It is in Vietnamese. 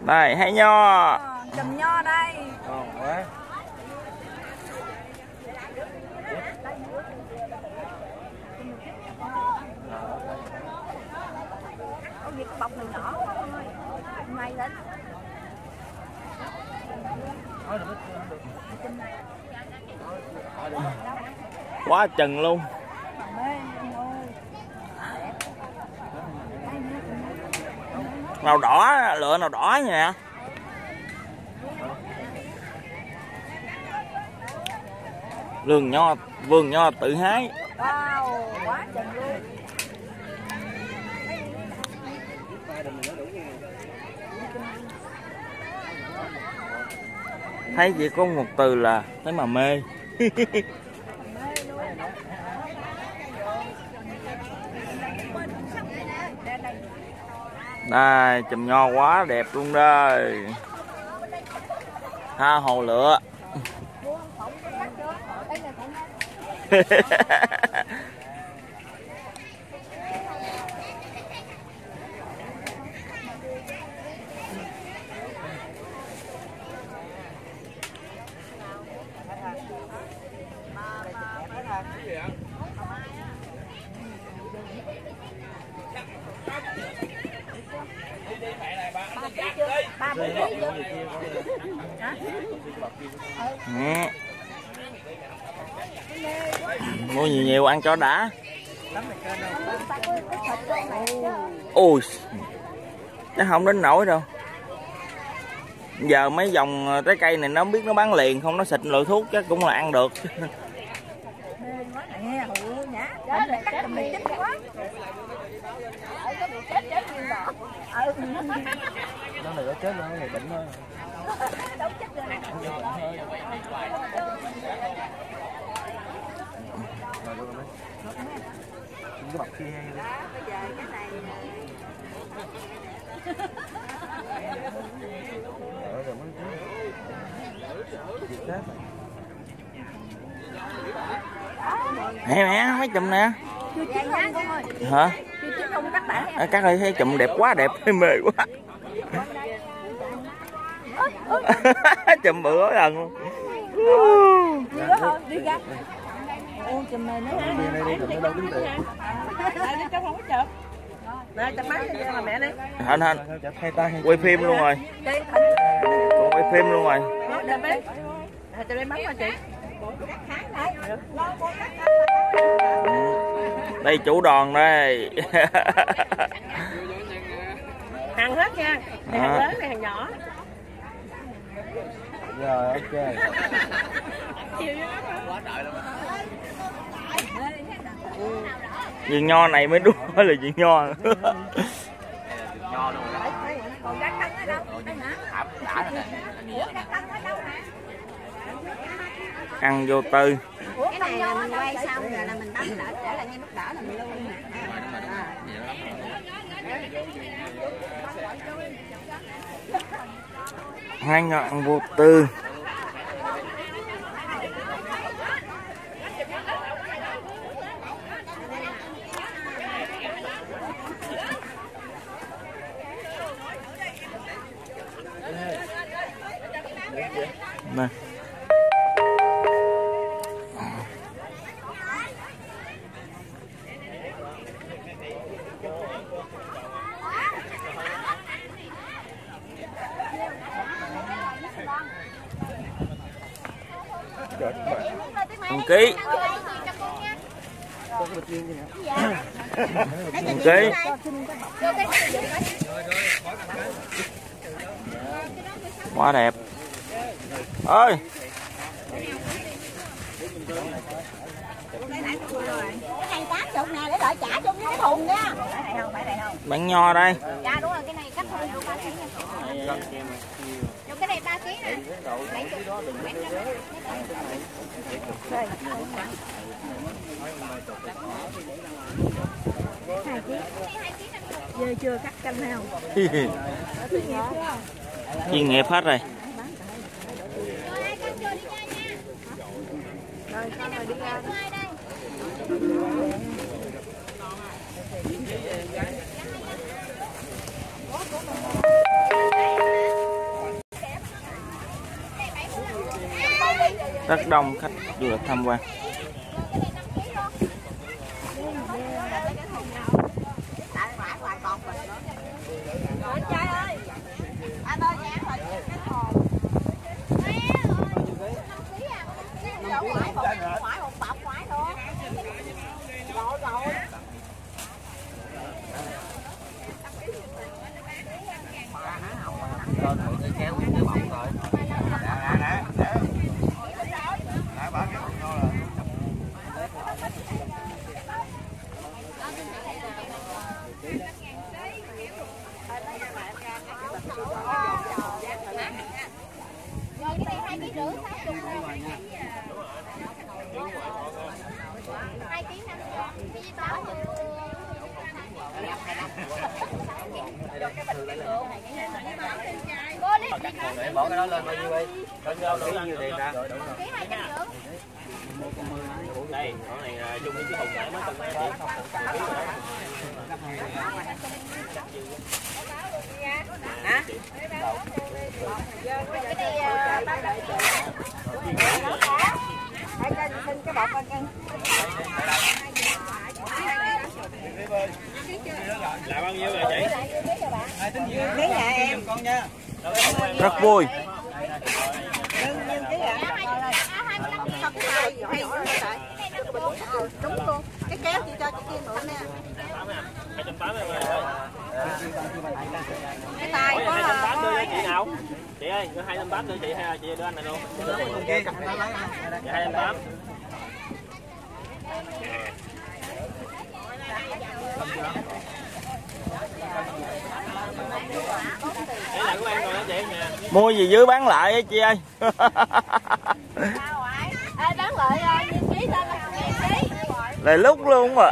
đây hái nho. Chùm nho đây. Ngon quá. Có việc bọc này nhỏ quá con ơi. May lên quá chừng luôn mê anh ơi màu đỏ, lựa màu đỏ nha. Vườn nho vườn nho tự hái. Wow quá chừng luôn thấy chỉ có một từ là thấy mà mê. đây chùm nho quá đẹp luôn đây. Tha hồ lựa ba mươi ký vô Ừ mua nhiều nhiều ăn cho đã. Ui nó không đến nổi đâu. Giờ mấy dòng ờ, trái cây này nó không biết nó bán liền không, nó xịt loại thuốc chắc cũng là ăn được. nè này cắt nó này có chết luôn cái này bệnh thôi. Đâu chết rồi nè cái bọc kia hay đi. bây giờ cái này Ở rồi mới Việc khác mà. mẹ mẹ mấy chùm nè. Hả? Chưa chín không cắt đã à, các ơi thấy chùm đẹp quá đẹp mê quá chùm bự lần. Luôn đi thôi đi ra. Ô chùm này nó Đi đây đi, đừng có đâu kiếm tiền. lại đi trong không có chợ nè chặt máy cho mà mẹ đi. Hên hên Thôi, chặt hai tay. quay phim luôn rồi. Quay phim luôn rồi. Đi cho qua chị? Đây chủ đoàn đây hàng hết nha. Này hàng À. lớn này hàng nhỏ. Rồi, ok. vườn nho này mới đúng là vườn nho. Còn các thân ở đâu? Đây hả? Ủa các thân ở đâu hả? Ăn vô tư. Cái này là mình quay xong rồi là mình đóng đỡ trở lại ngay lúc đỡ là mình luôn hai ngọn vô tư. Nè 1 ký, 1 ký, Quá đẹp. Ơi. Bán nho đây. Dạ đúng rồi, cái này cách thôi giờ chưa cắt canh nào chuyên nghiệp hết rồi rồi xong rồi đi ra. Rất đông khách du lịch tham quan Anh trai ơi. Anh ơi nhãn rồi cái hồn. Ngoại một bọc ngoại luôn. Rồi rồi. Rồi thử cái kéo cái bọng rồi. Nè nè nè. Nè bà cái bọng rồi. Rồi cái này hai ký rưỡi sáu chục hai ký năm trăm cái gì đó cô lấy chị cả Để bỏ cái đó lên bao nhiêu đi? Bao nhiêu đủ nhiêu tiền ra? đây con này là chung với cái hùng nãy mới từng mấy Cái này cái cái trăm Hai cân xin cái bọc anh. Lấy nhà em. Rất vui. Đúng luôn. Cái kéo chị cho chị kia mượn nè. Cái tay có là đưa chị nào? Chị ơi, đưa 208 đưa chị hay là chị đưa anh này luôn. Dạ, chị 208. Mua gì dưới bán lại á chị ơi? Ê, bán ký lên ký là lúc luôn mà